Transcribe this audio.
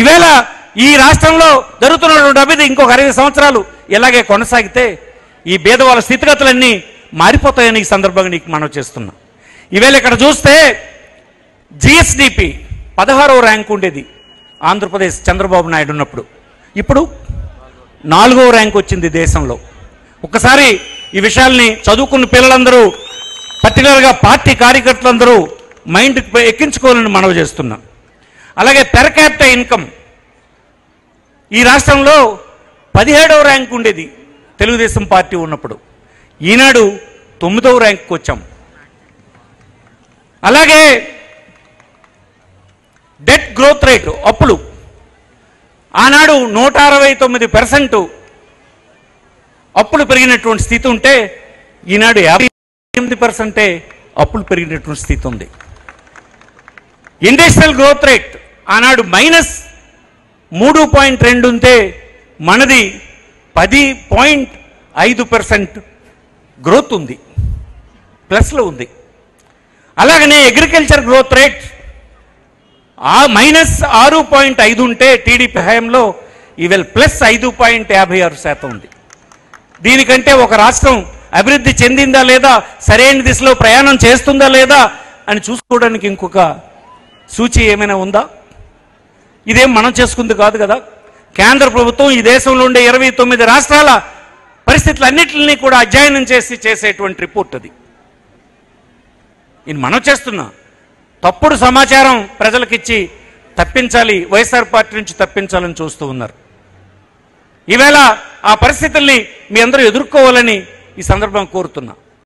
ఈవేళ ఈ రాష్ట్రంలో జరుగుతున్నటువంటి అభివృద్ధి ఇంకొక అరవై సంవత్సరాలు ఇలాగే కొనసాగితే ఈ భేదవాళ్ళ స్థితిగతులన్నీ మారిపోతాయని ఈ సందర్భంగా నీకు మనం చేస్తున్నా. ఈవేళ ఇక్కడ చూస్తే జిఎస్డిపి పదహారవ ర్యాంక్ ఉండేది. ఆంధ్రప్రదేశ్ చంద్రబాబు నాయుడు ఉన్నప్పుడు. ఇప్పుడు నాలుగవ ర్యాంక్ వచ్చింది దేశంలో. ఒక్కసారి ఈ విషయాల్ని చదువుకున్న పిల్లలందరూ పర్టికులర్గా పార్టీ కార్యకర్తలందరూ మైండ్ ఎక్కించుకోవాలని మనవి చేస్తున్నాం. అలాగే పెర్ క్యాపిటల్ ఇన్కమ్ ఈ రాష్ట్రంలో పదిహేడవ ర్యాంక్ ఉండేది తెలుగుదేశం పార్టీ ఉన్నప్పుడు. ఈనాడు తొమ్మిదవ ర్యాంక్కి వచ్చాం. అలాగే డెట్ గ్రోత్ రేట్ అప్పులు. ఆనాడు నూట అరవై తొమ్మిది పర్సెంట్ అప్పులు పెరిగినటువంటి స్థితి ఉంటే ఈనాడు యాభై ఎనిమిది పర్సెంటే అప్పులు పెరిగినటువంటి స్థితి ఉంది. ఇండస్ట్రియల్ గ్రోత్ రేట్ ఆనాడు మైనస్ మూడు పాయింట్ రెండు ఉంటే మనది పది పాయింట్ ఐదు పర్సెంట్ గ్రోత్ ఉంది. ప్లస్లో ఉంది. అలాగనే అగ్రికల్చర్ గ్రోత్ రేట్ ఆ మైనస్ ఆరు పాయింట్ ఐదు ఉంటే టీడీపీ హయాంలో ఈవెల్ ప్లస్ ఐదు పాయింట్ యాభై ఆరు శాతం ఉంది. దీనికంటే ఒక రాష్ట్రం అభివృద్ధి చెందిందా లేదా సరైన దిశలో ప్రయాణం చేస్తుందా లేదా అని చూసుకోవడానికి ఇంకొక సూచి ఏమైనా ఉందా? ఇదేం మనం చేసుకుంది కాదు కదా. కేంద్ర ప్రభుత్వం ఈ దేశంలో ఉండే ఇరవై తొమ్మిది రాష్ట్రాల పరిస్థితులన్నింటినీ కూడా అధ్యయనం చేసి చేసేటువంటి రిపోర్ట్ అది. ఇది మనం చేస్తున్నా. తప్పుడు సమాచారం ప్రజలకిచ్చి తప్పించాలి వైఎస్ఆర్ పార్టీ నుంచి తప్పించాలని చూస్తూ ఉన్నారు. ఈవేళ ఆ పరిస్థితుల్ని మీ అందరూ ఎదుర్కోవాలని ఈ సందర్భం కోరుతున్నా.